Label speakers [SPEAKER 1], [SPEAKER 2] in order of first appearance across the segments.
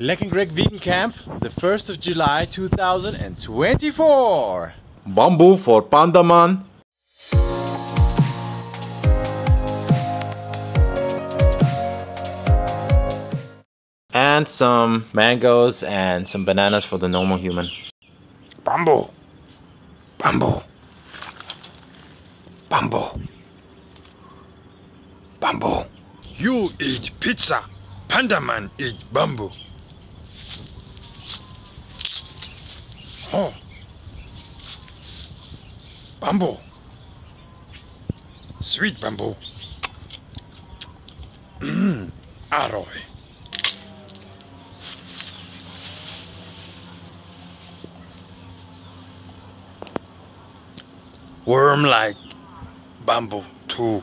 [SPEAKER 1] Lek and Greg Vegan Camp, the 1st of July 2024.
[SPEAKER 2] Bamboo for Pandaman. And some mangoes and some bananas for the normal human.
[SPEAKER 3] Bamboo. Bamboo. Bamboo. Bamboo. You eat pizza. Pandaman eat bamboo. Oh. Bamboo. Sweet bamboo. Mmm. Worm like bamboo too.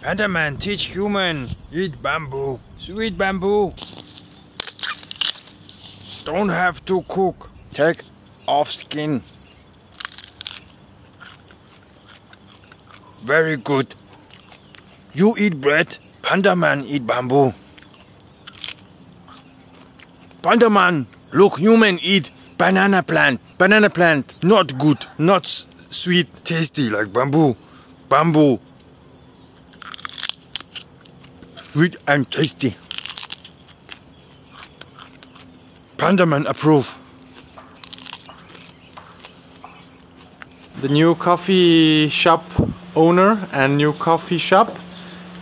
[SPEAKER 3] Panda man teach human eat bamboo. Sweet bamboo. Don't have to cook. Take off skin. Very good. You eat bread. Panda Man eat bamboo. Panda Man, look, human eat banana plant. Banana plant, not good, not sweet, tasty like bamboo. Bamboo. Sweet and tasty. Pandaman approve.
[SPEAKER 2] The new coffee shop owner and new coffee shop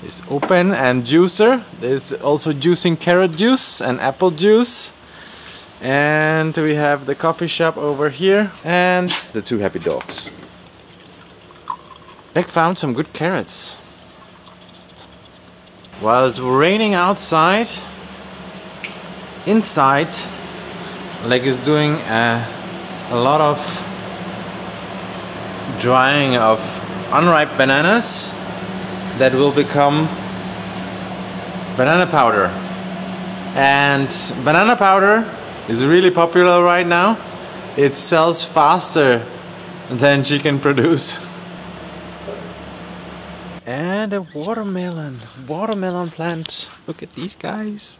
[SPEAKER 2] is open and juicer. There's also juicing carrot juice and apple juice. And we have the coffee shop over here and the two happy dogs. Nick found some good carrots. While it's raining outside, inside, Lek is doing a, a lot of drying of unripe bananas that will become banana powder. And banana powder is really popular right now. It sells faster than she can produce. And a watermelon, watermelon plant. Look at these guys.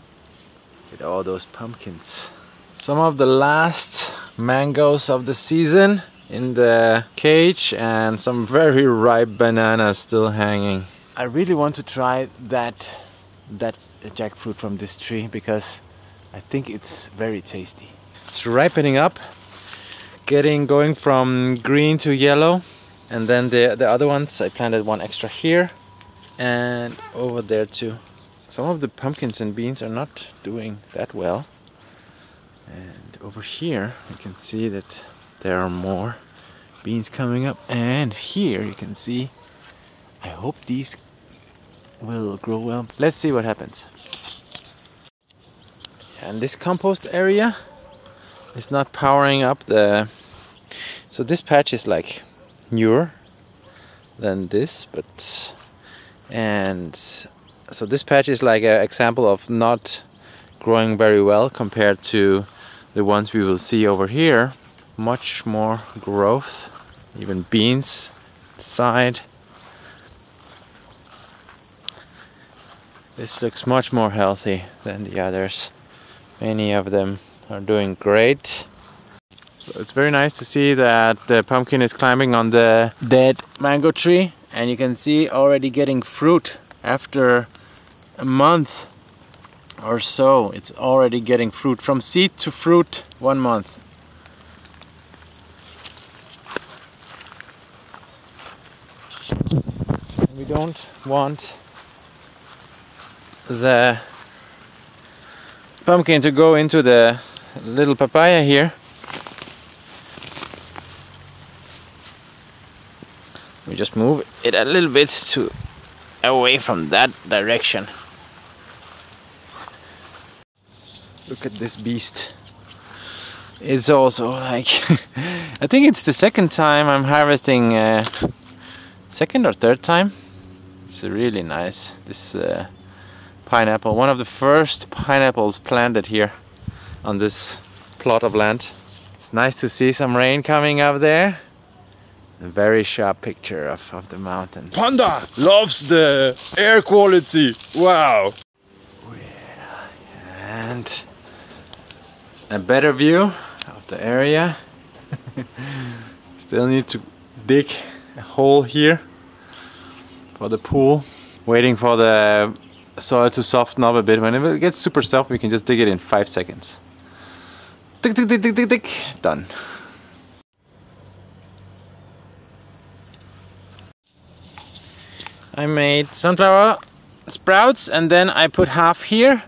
[SPEAKER 2] Look at all those pumpkins. Some of the last mangoes of the season in the cage and some very ripe bananas still hanging. I really want to try that that jackfruit from this tree because I think it's very tasty. It's ripening up, getting going from green to yellow, and then the the other ones I planted one extra here and over there too. Some of the pumpkins and beans are not doing that well. And over here you can see that there are more beans coming up and here you can see I hope these will grow well. Let's see what happens. And this compost area is not powering up the so this patch is like newer than this but and so this patch is like an example of not growing very well compared to the ones we will see over here much more growth even beans side this looks much more healthy than the others. Many of them are doing great. So it's very nice to see that the pumpkin is climbing on the dead mango tree and you can see already getting fruit after a month or so it's already getting fruit. From seed to fruit one month. We don't want the pumpkin to go into the little papaya here. We just move it a little bit to away from that direction look at this beast. It's also like I think it's the second time I'm harvesting uh, second or third time. It's really nice. This uh, pineapple one of the first pineapples planted here on this plot of land. It's nice to see some rain coming up there. A very sharp picture of, of the mountain.
[SPEAKER 3] Panda loves the air quality. Wow.
[SPEAKER 2] A better view of the area. Still need to dig a hole here for the pool. Waiting for the soil to soften up a bit. When it gets super soft, we can just dig it in five seconds. Tick, tick, tick, tick, tick, tick. Done. I made sunflower sprouts and then I put half here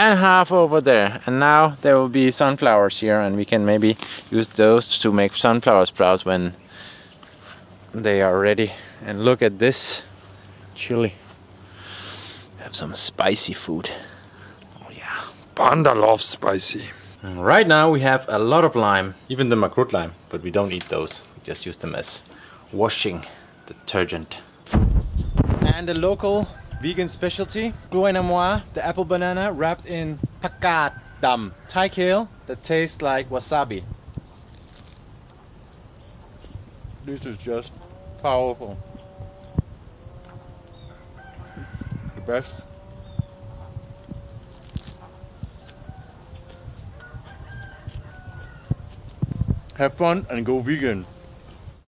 [SPEAKER 2] and half over there. And now there will be sunflowers here and we can maybe use those to make sunflower sprouts when they are ready. And look at this chili. Have some spicy food. Oh yeah.
[SPEAKER 3] Panda loves spicy.
[SPEAKER 2] and right now we have a lot of lime even the makrut lime but we don't eat those. We just use them as washing detergent. And the local vegan specialty, Gluai Namwa, the apple banana wrapped in pakat dam, Thai kale that tastes like wasabi. This is just powerful. The best. Have fun and go vegan.